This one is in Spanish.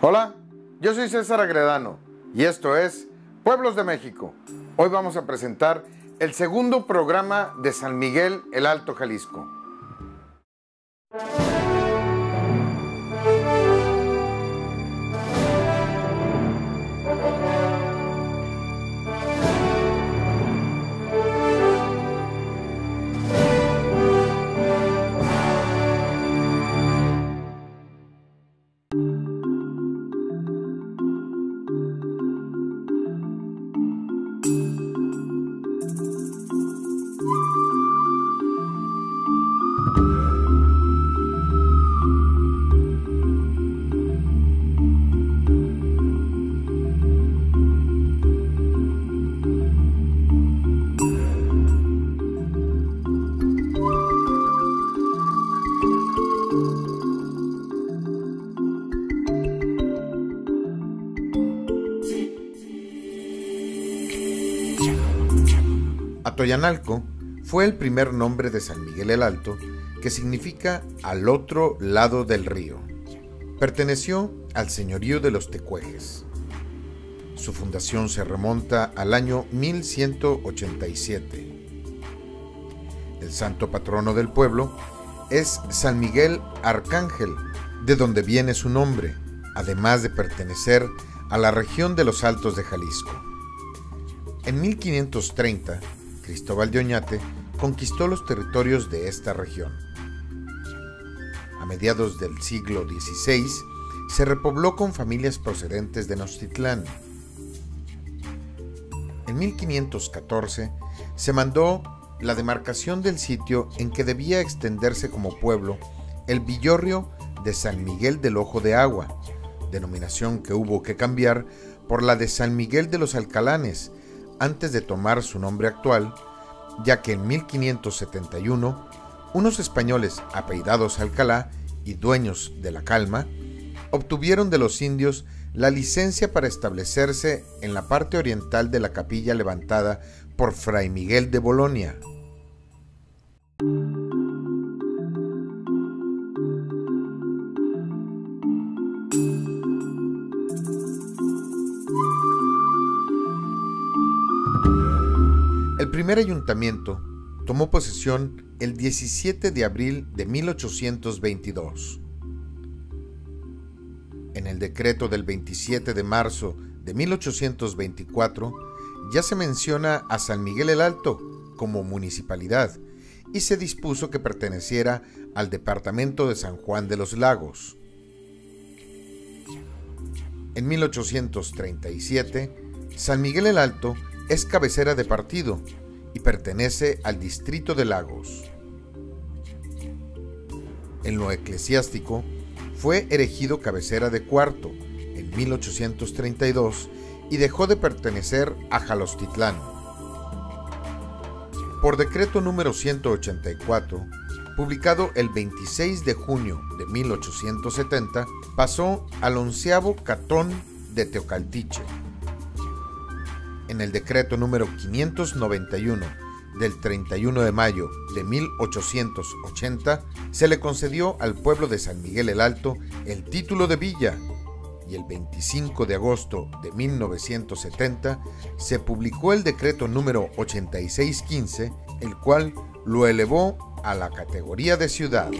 Hola, yo soy César Agredano y esto es Pueblos de México. Hoy vamos a presentar el segundo programa de San Miguel el Alto Jalisco. Atoyanalco fue el primer nombre de San Miguel el Alto que significa al otro lado del río. Perteneció al señorío de los Tecuejes. Su fundación se remonta al año 1187. El santo patrono del pueblo es San Miguel Arcángel, de donde viene su nombre, además de pertenecer a la región de los Altos de Jalisco. En 1530, Cristóbal de Oñate conquistó los territorios de esta región. A mediados del siglo XVI se repobló con familias procedentes de Nostitlán. En 1514 se mandó la demarcación del sitio en que debía extenderse como pueblo el villorrio de San Miguel del Ojo de Agua, denominación que hubo que cambiar por la de San Miguel de los Alcalanes, antes de tomar su nombre actual, ya que en 1571 unos españoles apellidados Alcalá y dueños de la calma obtuvieron de los indios la licencia para establecerse en la parte oriental de la capilla levantada por Fray Miguel de Bolonia. Primer ayuntamiento tomó posesión el 17 de abril de 1822. En el decreto del 27 de marzo de 1824 ya se menciona a San Miguel el Alto como municipalidad y se dispuso que perteneciera al departamento de San Juan de los Lagos. En 1837, San Miguel el Alto es cabecera de partido y pertenece al distrito de Lagos. En lo eclesiástico, fue erigido cabecera de cuarto en 1832 y dejó de pertenecer a Jalostitlán. Por decreto número 184, publicado el 26 de junio de 1870, pasó al onceavo catón de Teocaltiche en el decreto número 591 del 31 de mayo de 1880, se le concedió al pueblo de San Miguel el Alto el título de villa y el 25 de agosto de 1970 se publicó el decreto número 8615, el cual lo elevó a la categoría de ciudad.